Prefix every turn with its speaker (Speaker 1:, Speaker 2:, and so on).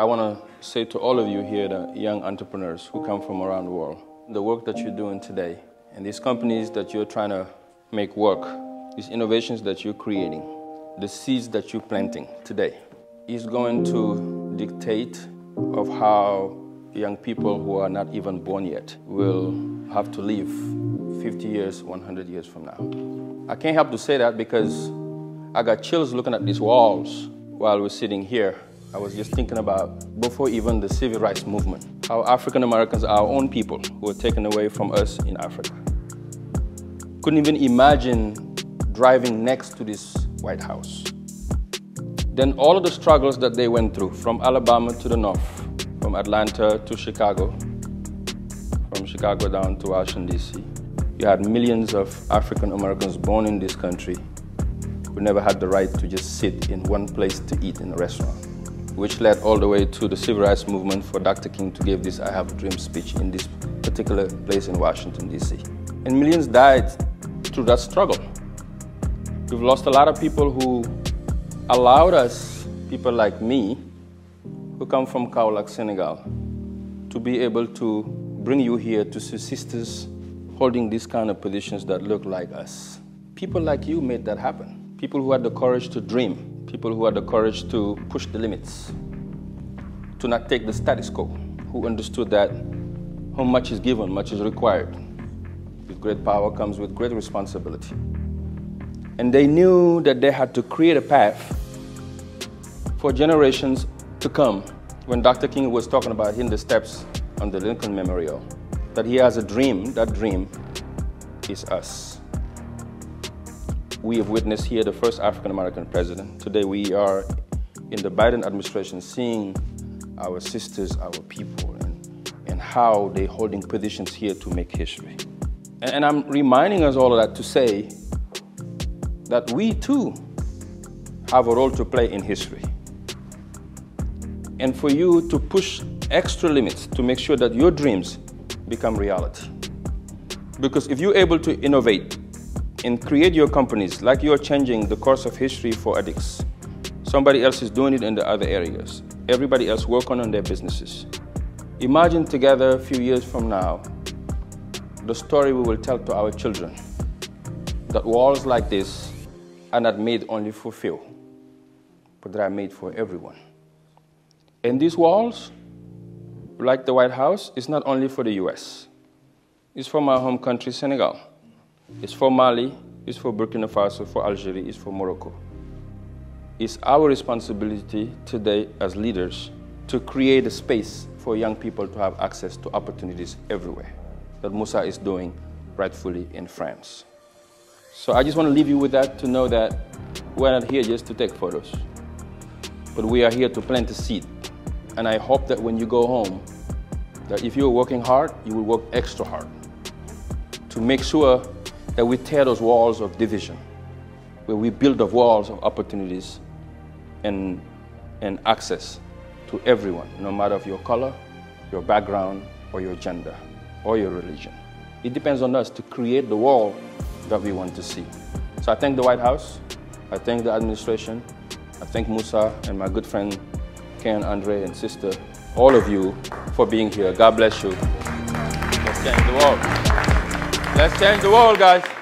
Speaker 1: I want to say to all of you here, the young entrepreneurs who come from around the world, the work that you're doing today, and these companies that you're trying to make work, these innovations that you're creating, the seeds that you're planting today, is going to dictate of how young people who are not even born yet will have to live 50 years, 100 years from now. I can't help to say that because I got chills looking at these walls while we're sitting here. I was just thinking about before even the civil rights movement, how African Americans, our own people, who were taken away from us in Africa. Couldn't even imagine driving next to this White House. Then all of the struggles that they went through, from Alabama to the north, from Atlanta to Chicago, from Chicago down to Washington, D.C. You had millions of African Americans born in this country who never had the right to just sit in one place to eat in a restaurant, which led all the way to the civil rights movement for Dr. King to give this I Have a Dream speech in this particular place in Washington, D.C. And millions died through that struggle. We've lost a lot of people who allowed us, people like me, who come from Kaolack, Senegal, to be able to bring you here to see sisters holding these kind of positions that look like us. People like you made that happen. People who had the courage to dream, people who had the courage to push the limits, to not take the status quo, who understood that how much is given, much is required. With great power comes with great responsibility. And they knew that they had to create a path for generations to come. When Dr. King was talking about in the steps on the Lincoln Memorial, that he has a dream, that dream is us. We have witnessed here the first African American president. Today we are in the Biden administration seeing our sisters, our people, and, and how they're holding positions here to make history. And, and I'm reminding us all of that to say that we too have a role to play in history. And for you to push extra limits to make sure that your dreams become reality. Because if you're able to innovate and create your companies like you're changing the course of history for addicts, somebody else is doing it in the other areas. Everybody else working on their businesses. Imagine together a few years from now the story we will tell to our children that walls like this are not made only for few, but they are made for everyone. And these walls, like the White House, is not only for the US. It's for my home country, Senegal. It's for Mali, it's for Burkina Faso, for Algeria, it's for Morocco. It's our responsibility today as leaders to create a space for young people to have access to opportunities everywhere that Moussa is doing rightfully in France. So I just want to leave you with that to know that we're not here just to take photos, but we are here to plant a seed. And I hope that when you go home, that if you're working hard, you will work extra hard to make sure that we tear those walls of division, where we build the walls of opportunities and, and access to everyone, no matter of your color, your background, or your gender, or your religion. It depends on us to create the wall that we want to see. So I thank the White House, I thank the administration, I thank Musa and my good friend Ken, Andre, and sister, all of you for being here. God bless you. Let's the. Let's change the world, guys.